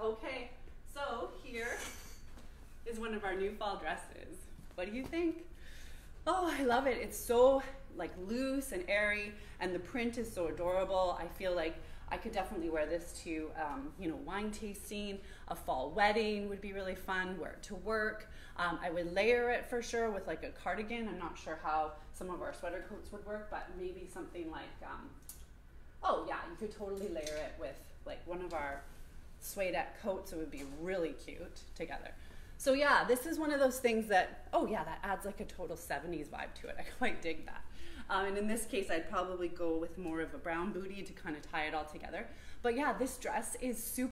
Okay, so here is one of our new fall dresses. What do you think? Oh, I love it. It's so like loose and airy, and the print is so adorable. I feel like I could definitely wear this to, um, you know, wine tasting, a fall wedding would be really fun. Wear it to work. Um, I would layer it for sure with like a cardigan. I'm not sure how some of our sweater coats would work, but maybe something like, um, oh yeah, you could totally layer it with like one of our suede coats. It would be really cute together. So yeah, this is one of those things that, oh yeah, that adds like a total 70s vibe to it. I quite dig that. Um, and in this case, I'd probably go with more of a brown booty to kind of tie it all together. But yeah, this dress is super